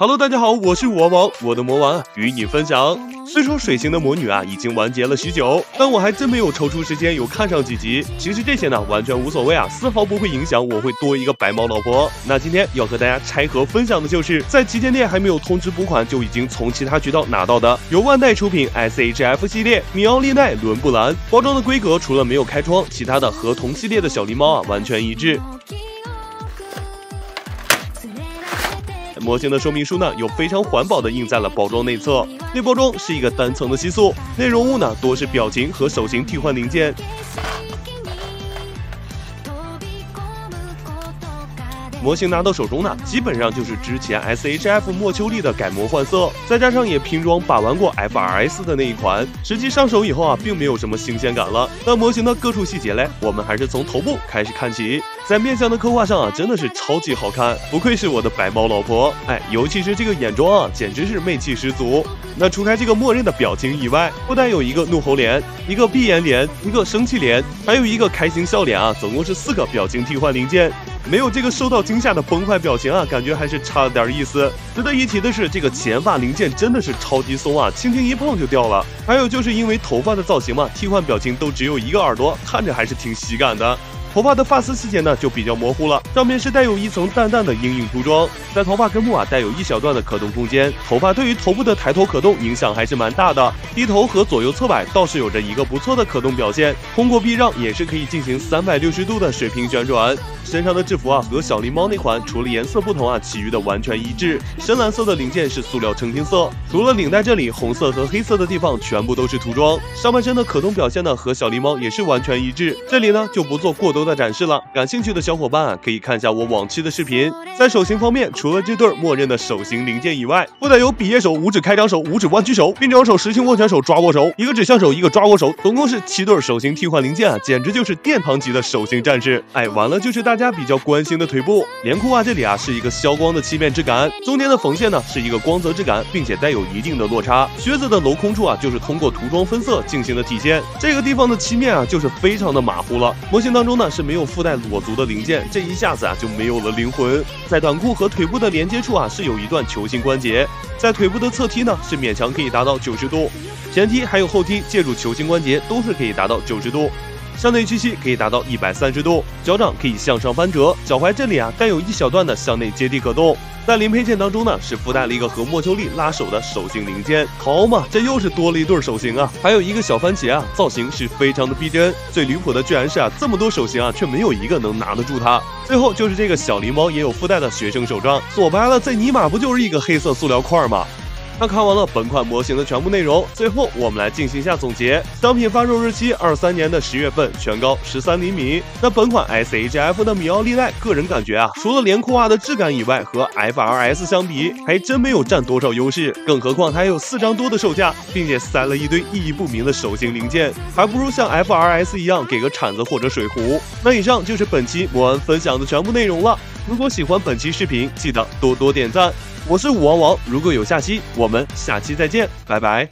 Hello，大家好，我是魔王，我的魔王与你分享。虽说水星的魔女啊已经完结了许久，但我还真没有抽出时间有看上几集。其实这些呢完全无所谓啊，丝毫不会影响我会多一个白毛老婆。那今天要和大家拆盒分享的就是在旗舰店还没有通知补款就已经从其他渠道拿到的由万代出品 SHF 系列米奥利奈伦布兰包装的规格除了没有开窗，其他的和同系列的小狸猫啊完全一致。模型的说明书呢，有非常环保的印在了包装内侧。内包装是一个单层的吸塑，内容物呢多是表情和手型替换零件。模型拿到手中呢，基本上就是之前 SHF 莫秋丽的改模换色，再加上也拼装把玩过 FRS 的那一款，实际上手以后啊，并没有什么新鲜感了。那模型的各处细节嘞，我们还是从头部开始看起。在面相的刻画上啊，真的是超级好看，不愧是我的白猫老婆。哎，尤其是这个眼妆啊，简直是媚气十足。那除开这个默认的表情以外，不但有一个怒吼脸，一个闭眼脸，一个生气脸，还有一个开心笑脸啊，总共是四个表情替换零件。没有这个受到惊吓的崩坏表情啊，感觉还是差了点意思。值得一提的是，这个前发零件真的是超级松啊，轻轻一碰就掉了。还有就是因为头发的造型嘛，替换表情都只有一个耳朵，看着还是挺喜感的。头发的发丝细节呢就比较模糊了，上面是带有一层淡淡的阴影涂装，在头发根部啊带有一小段的可动空间，头发对于头部的抬头可动影响还是蛮大的，低头和左右侧摆倒是有着一个不错的可动表现，通过避让也是可以进行三百六十度的水平旋转。身上的制服啊和小狸猫那款除了颜色不同啊，其余的完全一致。深蓝色的零件是塑料澄清色，除了领带这里红色和黑色的地方全部都是涂装。上半身的可动表现呢和小狸猫也是完全一致。这里呢就不做过多的展示了，感兴趣的小伙伴啊可以看一下我往期的视频。在手型方面，除了这对默认的手型零件以外，附带有比耶手、五指开掌手、五指弯曲手、并掌手、实心握拳手、抓握手，一个指向手，一个抓握手，总共是七对手型替换零件啊，简直就是殿堂级的手型战士。哎，完了就是大。家比较关心的腿部连裤袜，这里啊是一个消光的漆面质感，中间的缝线呢是一个光泽质感，并且带有一定的落差。靴子的镂空处啊，就是通过涂装分色进行的体现。这个地方的漆面啊，就是非常的马虎了。模型当中呢是没有附带裸足的零件，这一下子啊就没有了灵魂。在短裤和腿部的连接处啊，是有一段球形关节，在腿部的侧踢呢是勉强可以达到九十度，前踢还有后踢借助球形关节都是可以达到九十度。向内屈膝可以达到一百三十度，脚掌可以向上翻折，脚踝这里啊带有一小段的向内接地可动。在零配件当中呢，是附带了一个和莫秋丽拉手的手型零件。好嘛，这又是多了一对手型啊！还有一个小番茄啊，造型是非常的逼真。最离谱的居然是啊，这么多手型啊，却没有一个能拿得住它。最后就是这个小狸猫也有附带的学生手杖，说白了，这尼玛不就是一个黑色塑料块吗？那看完了本款模型的全部内容，最后我们来进行一下总结。商品发售日期二三年的十月份，全高十三厘米。那本款 SHF 的米奥利奈，个人感觉啊，除了连裤袜的质感以外，和 FRS 相比，还真没有占多少优势。更何况它还有四张多的售价，并且塞了一堆意义不明的手型零件，还不如像 FRS 一样给个铲子或者水壶。那以上就是本期魔恩分享的全部内容了。如果喜欢本期视频，记得多多点赞。我是武王王，如果有下期，我们下期再见，拜拜。